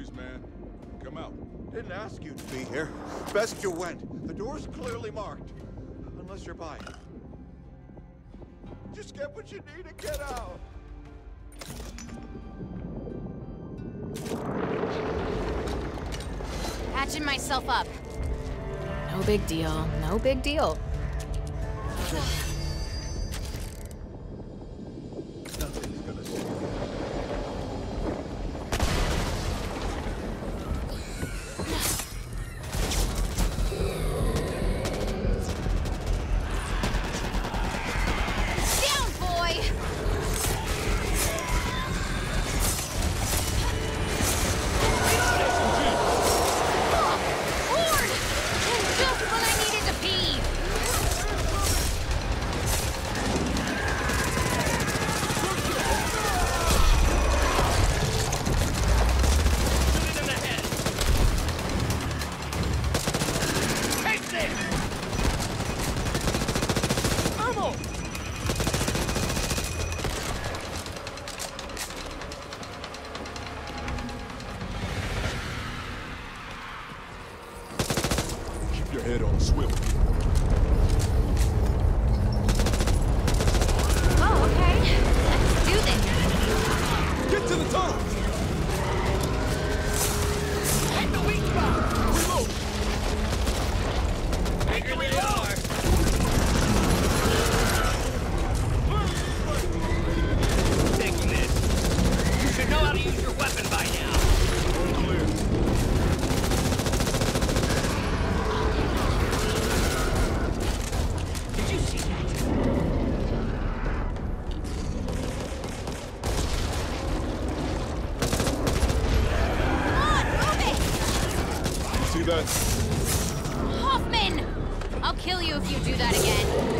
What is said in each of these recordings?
policeman. Come out. Didn't ask you to be here. Best you went. The door's clearly marked. Unless you're buying. Just get what you need and get out. Patching myself up. No big deal. No big deal. your head on a swivel. See that? Hoffman! I'll kill you if you do that again.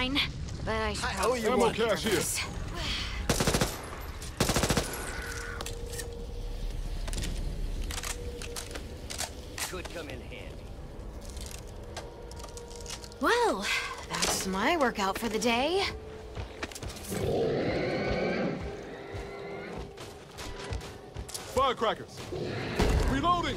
I'm fine, but I should I owe you Ammo one. here. Could come in handy. Well, that's my workout for the day. Firecrackers! Reloading!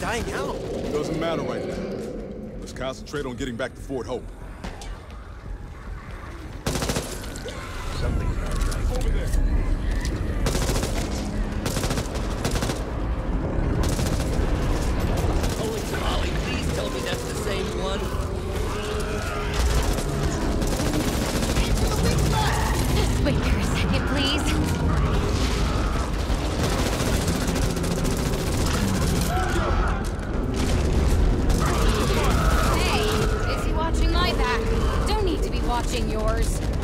dying out. Doesn't matter right now. Let's concentrate on getting back to Fort Hope. Something's not right. Over there! Holy please tell me that's the same one. Wait there a second, please.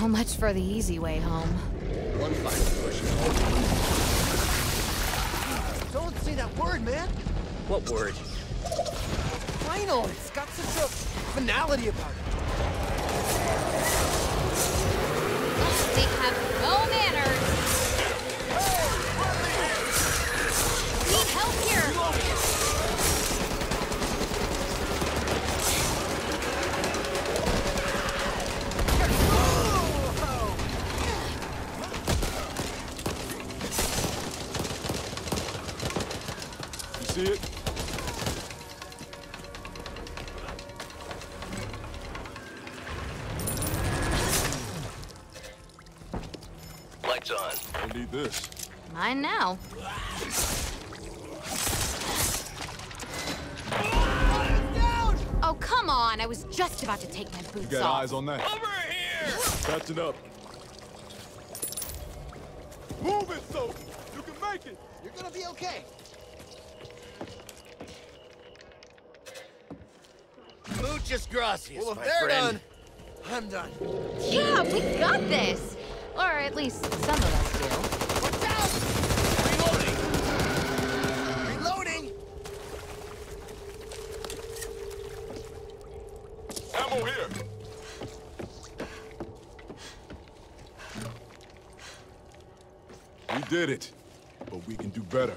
So much for the easy way home. One final push. Don't say that word, man. What word? Final. It's got such a finality about it. See it? Lights on. Don't need this. Mine now. Oh, come on. I was just about to take my boots You got off. eyes on that? Over here! Catch it up. Move it, so you can make it. You're gonna be okay. Muchas gracias, Well, if my they're friend. done, I'm done. Yeah, we got this. Or at least some of us do. Watch out! Reloading! Reloading! Ammo here. We did it, but we can do better.